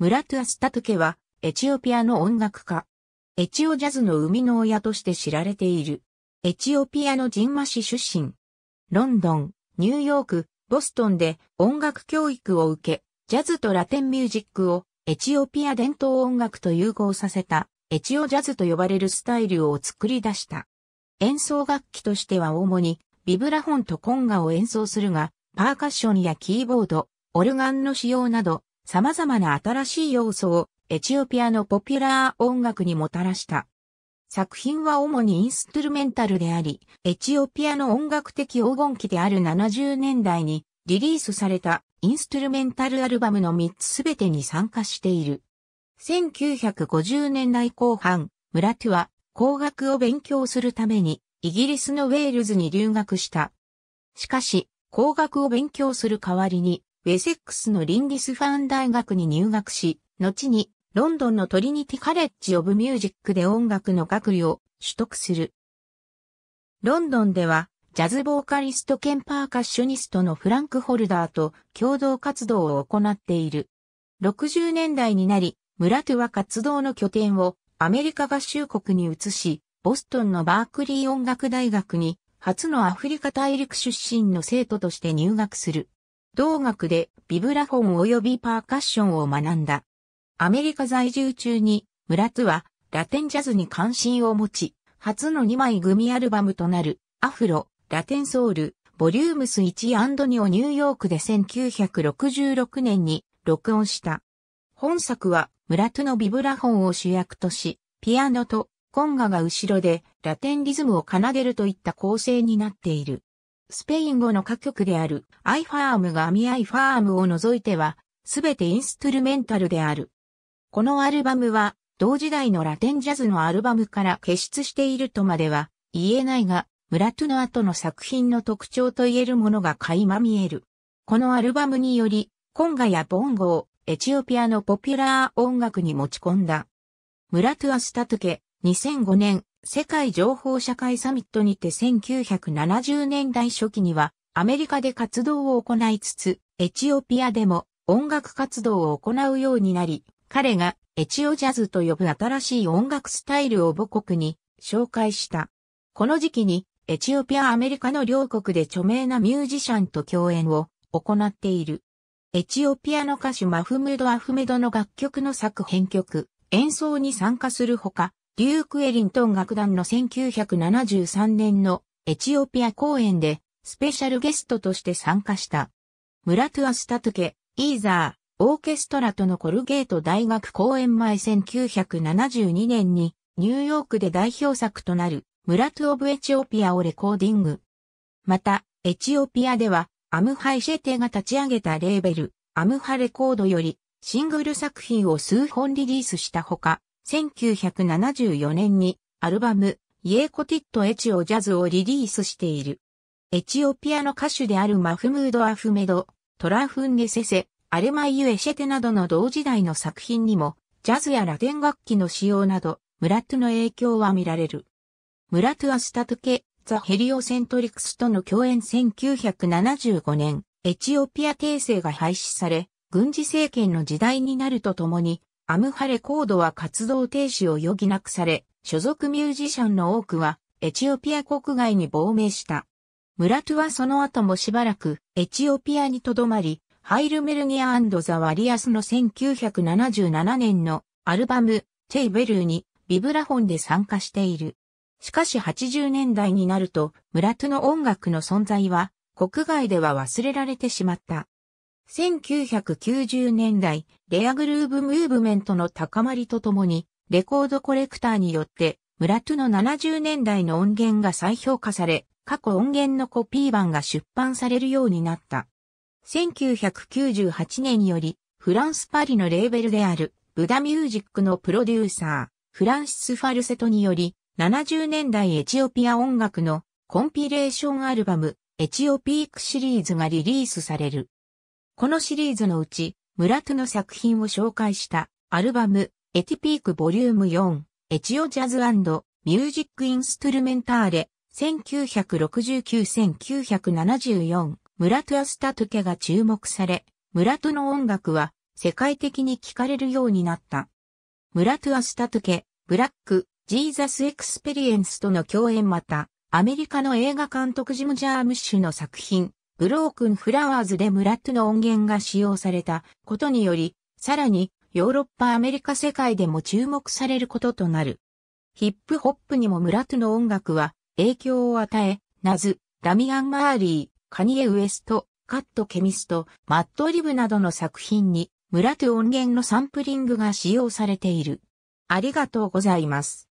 ムラトゥアスタトケはエチオピアの音楽家。エチオジャズの生みの親として知られている。エチオピアのジンマ市出身。ロンドン、ニューヨーク、ボストンで音楽教育を受け、ジャズとラテンミュージックをエチオピア伝統音楽と融合させたエチオジャズと呼ばれるスタイルを作り出した。演奏楽器としては主にビブラフォンとコンガを演奏するが、パーカッションやキーボード、オルガンの使用など様々な新しい要素をエチオピアのポピュラー音楽にもたらした。作品は主にインストゥルメンタルであり、エチオピアの音楽的黄金期である70年代にリリースされたインストゥルメンタルアルバムの3つすべてに参加している。1950年代後半、ムラトゥは工学を勉強するためにイギリスのウェールズに留学した。しかし、工学を勉強する代わりにウェセックスのリンディスファン大学に入学し、後にロンドンのトリニティカレッジオブミュージックで音楽の学位を取得する。ロンドンでは、ジャズボーカリスト兼パーカッショニストのフランク・ホルダーと共同活動を行っている。60年代になり、ムラトゥは活動の拠点をアメリカ合衆国に移し、ボストンのバークリー音楽大学に初のアフリカ大陸出身の生徒として入学する。同学でビブラフォン及びパーカッションを学んだ。アメリカ在住中に、村津はラテンジャズに関心を持ち、初の2枚組アルバムとなるアフロ、ラテンソウル、ボリュームス 1&2 をニューヨークで1966年に録音した。本作は村津のビブラフォンを主役とし、ピアノとコンガが後ろでラテンリズムを奏でるといった構成になっている。スペイン語の歌曲であるアイファームがアミアイファームを除いては、すべてインストゥルメンタルである。このアルバムは、同時代のラテンジャズのアルバムから傑出しているとまでは言えないが、ムラトゥの後の作品の特徴と言えるものが垣間見える。このアルバムにより、コンガやボンゴをエチオピアのポピュラー音楽に持ち込んだ。ムラトゥアスタトケ、2005年、世界情報社会サミットにて1970年代初期にはアメリカで活動を行いつつ、エチオピアでも音楽活動を行うようになり、彼がエチオジャズと呼ぶ新しい音楽スタイルを母国に紹介した。この時期にエチオピア・アメリカの両国で著名なミュージシャンと共演を行っている。エチオピアの歌手マフムード・アフメドの楽曲の作編曲、演奏に参加するほか、デューク・エリントン楽団の1973年のエチオピア公演でスペシャルゲストとして参加した。ムラトゥアスタトケ、イーザー、オーケストラとのコルゲート大学公演前1972年にニューヨークで代表作となるムラトゥ・オブ・エチオピアをレコーディング。また、エチオピアではアムハエシェテが立ち上げたレーベル、アムハレコードよりシングル作品を数本リリースしたほか、1974年にアルバムイエーコティットエチオジャズをリリースしている。エチオピアの歌手であるマフムード・アフメド、トラフンネセセ、アレマイユ・エシェテなどの同時代の作品にも、ジャズやラテン楽器の使用など、ムラットの影響は見られる。ムラトゥアスタトケ、ザ・ヘリオセントリクスとの共演1975年、エチオピア帝政が廃止され、軍事政権の時代になるとともに、アムハレコードは活動停止を余儀なくされ、所属ミュージシャンの多くはエチオピア国外に亡命した。ムラトゥはその後もしばらくエチオピアにとどまり、ハイルメルニアザ・ワリアスの1977年のアルバム、テイベルーにビブラフォンで参加している。しかし80年代になると、ムラトゥの音楽の存在は国外では忘れられてしまった。1990年代、レアグルーブムーブメントの高まりとともに、レコードコレクターによって、ムラトゥの70年代の音源が再評価され、過去音源のコピー版が出版されるようになった。1998年より、フランスパリのレーベルである、ブダミュージックのプロデューサー、フランシス・ファルセトにより、70年代エチオピア音楽のコンピレーションアルバム、エチオピークシリーズがリリースされる。このシリーズのうち、ムラトゥの作品を紹介したアルバム、エチオピークボリューム4、エチオジャズミュージックインストゥルメンターレ、1969-1974、ムラトゥアスタトケが注目され、ムラトゥの音楽は、世界的に聞かれるようになった。ムラトゥアスタトゥケ、ブラック、ジーザスエクスペリエンスとの共演また、アメリカの映画監督ジム・ジャームッシュの作品、ブロークン・フラワーズでムラトゥの音源が使用されたことにより、さらにヨーロッパ、アメリカ世界でも注目されることとなる。ヒップホップにもムラトの音楽は影響を与え、ナズ、ダミアン・マーリー、カニエ・ウエスト、カット・ケミスト、マット・リブなどの作品にムラト音源のサンプリングが使用されている。ありがとうございます。